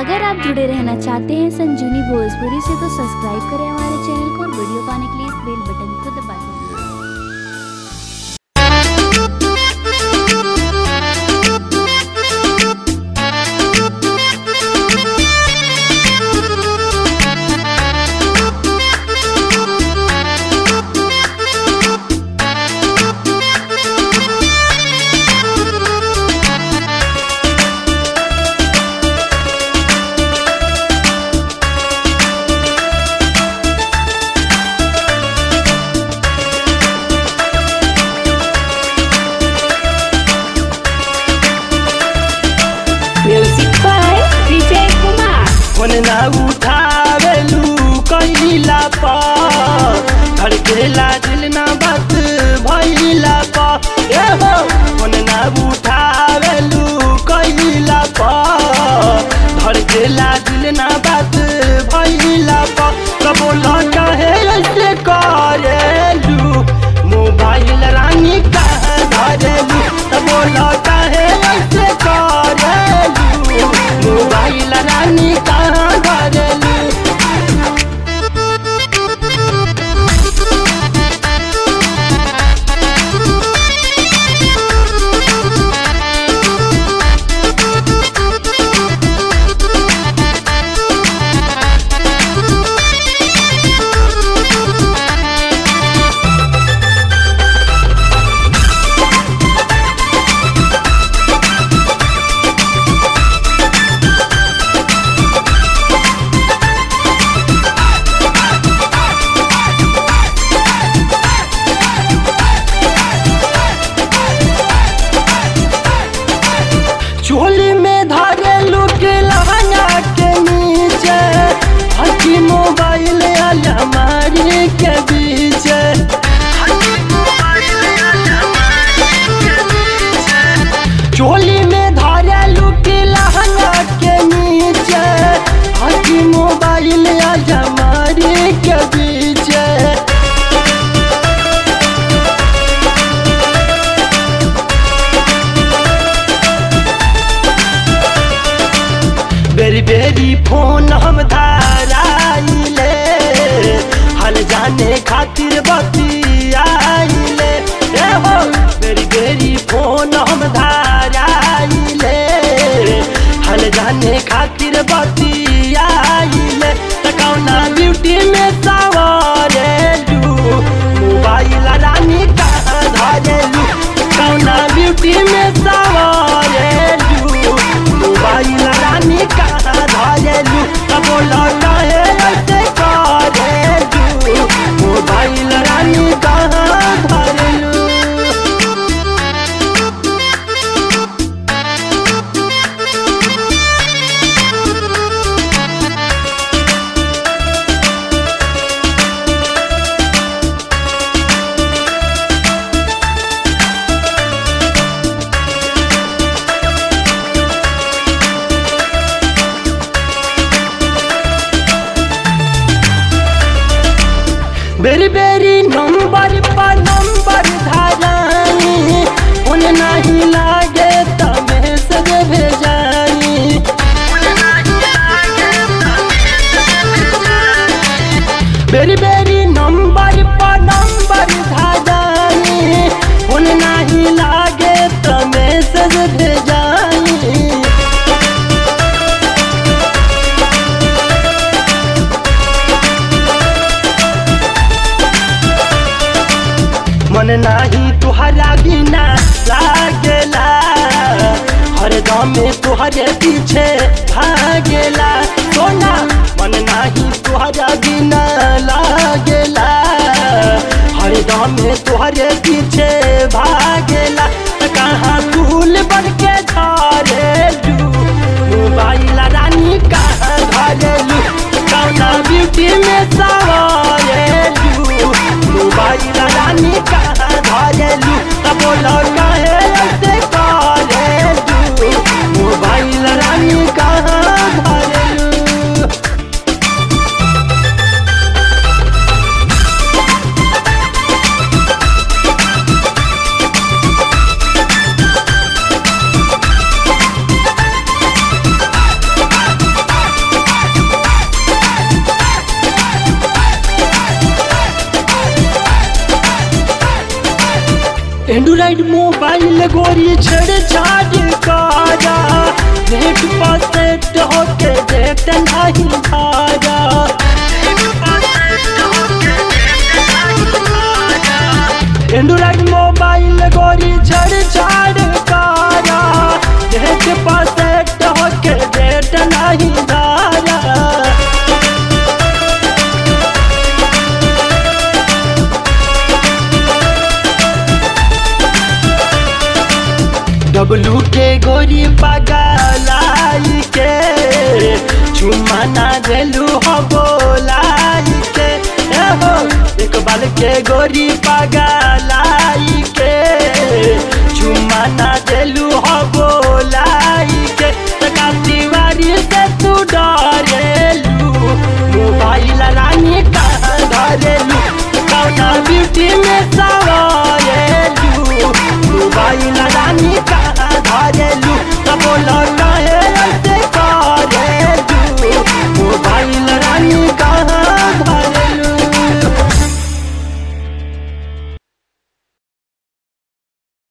अगर आप जुड़े रहना चाहते हैं संजीवनी भोजपुरी से तो सब्सक्राइब करें हमारे चैनल को और वीडियो पाने के लिए बेल बटन को दबा दें दिल ना बीच बेरी फ़ोन हम धाराइले हल जाने खातिर बतियाइले बेरी बेरी नंबर पर नंबर उन नहीं लागे तबे सज भेजानी मन नाही तुहरा बिना लागेला हरदम में तुहरे पीछे भागेला सोना, मन नाही तुहरा बिना हरदम तुहरे पीछे भागेला। कहाँ फूल बन के मोबाइल रानी कहाँ कौना ब्यूटी में सवारेलू? मोबाइल रानी कहाँ धरेलू? एंड्रॉइड मोबाइल गोरी छेड़ छाड़ डब्लू के गोरी पगलाई के। चुमाना देलू हो बोलाई के। हो एक बाल के गोरी पगलाई के। चुमाना देलू हो बोलाई के। तका से तू डरेलू। मोबाइल रानी कहाँ धरेलू। कौना ब्यूटी में सा Africa.